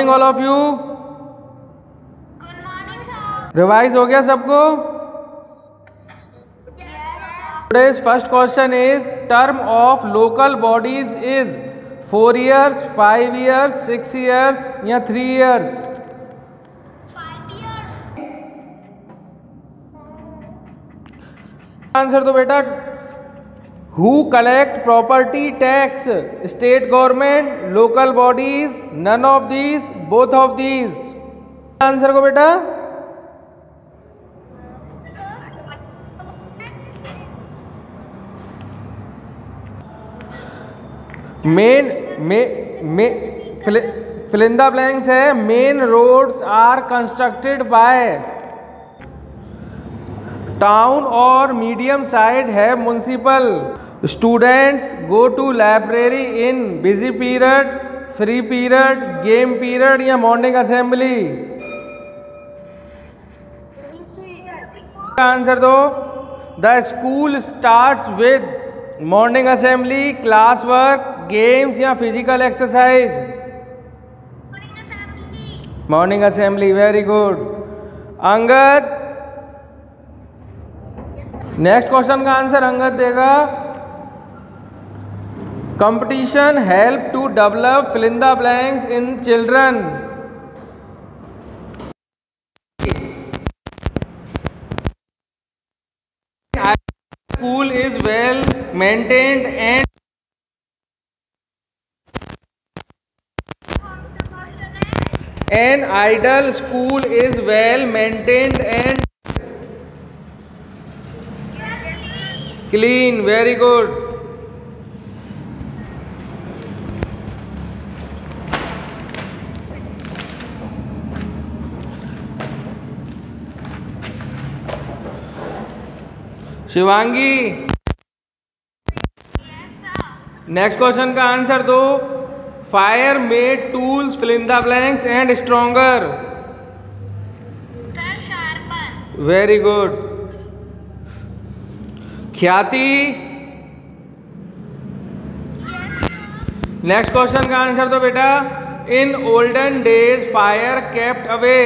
Morning all of you revise हो गया सबको today's first question is term of local bodies is four years five years six years या three years answer तो बेटा who collect property tax state government local bodies none of these both of these answer को बेटा main मे fill in the blanks है main roads are constructed by town और medium size है municipal students go to library in busy period free period game period या morning assembly answer दो the school start with morning assembly class work games या physical exercise morning assembly very good Angad next question का answer Angad देगा competition help to develop fill in the blanks in children school is well maintained and an ideal school is well maintained and clean very good Shivangi next question का answer दो fire made tools fill in the blanks and stronger very good Khyati next question का answer दो बेटा in olden days fire kept away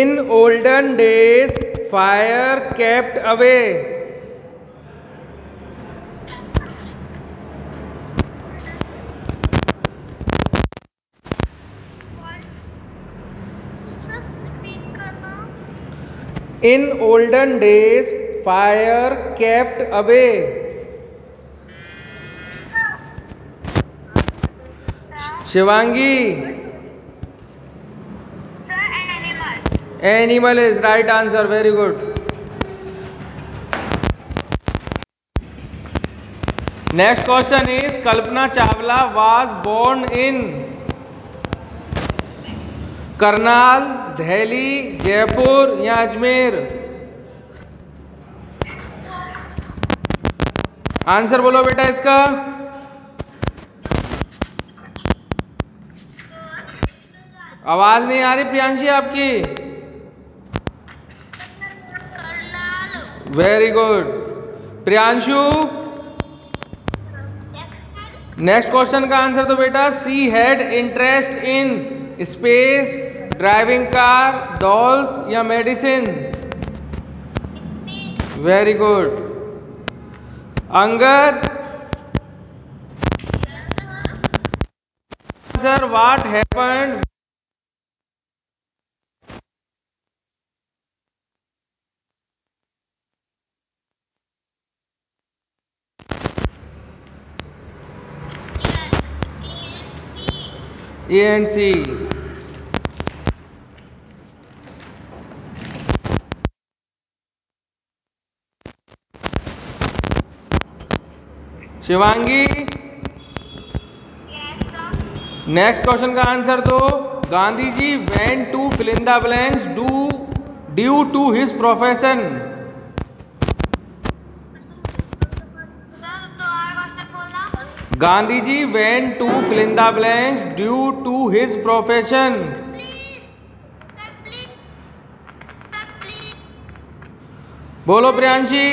in olden days fire kept away In olden days, fire kept away. Shivangi. Sir, animal. Animal is right answer. Very good. Next question is Kalpana Chawla was born in Karnal Delhi Jaipur या Ajmer answer बोलो बेटा इसका आवाज नहीं आ रही प्रियांशी आपकी very good Priyanshu next question का आंसर तो बेटा she had interest in space driving car dolls या medicine very good Angad sir what happened A and C Shivangi next question का आंसर दो तो Gandhi ji went to fill in the blanks do due to his profession Gandhi ji went to fill in the blanks due to his profession बोलो Priyanshi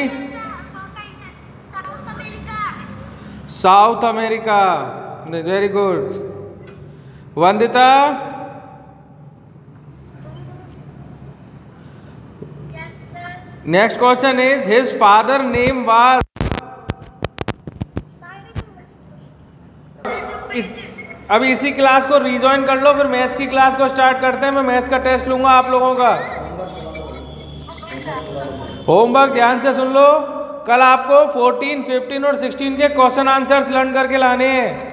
South America very good Vandita next question is his father name was अब इसी class को rejoin कर लो फिर maths की class को start करते हैं मैं मैथ्स का टेस्ट लूंगा आप लोगों का होमवर्क ध्यान से सुन लो कल आपको 14, 15 और 16 के क्वेश्चन आंसर्स लर्न करके लाने हैं